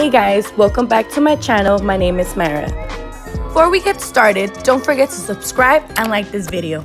Hey guys, welcome back to my channel. My name is Mayra. Before we get started, don't forget to subscribe and like this video.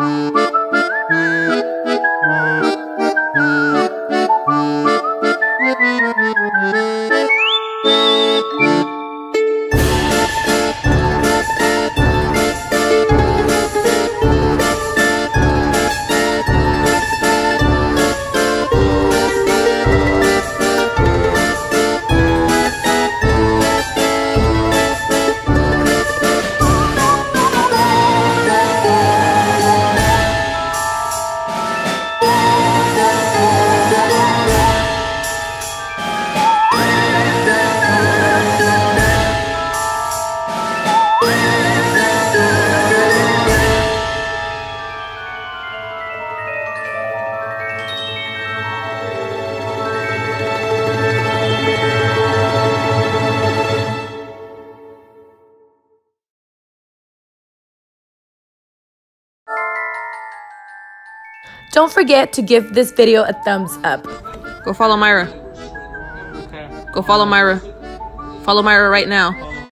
Thank you. Don't forget to give this video a thumbs up. Go follow Mayra. Go follow Mayra. Follow Mayra right now.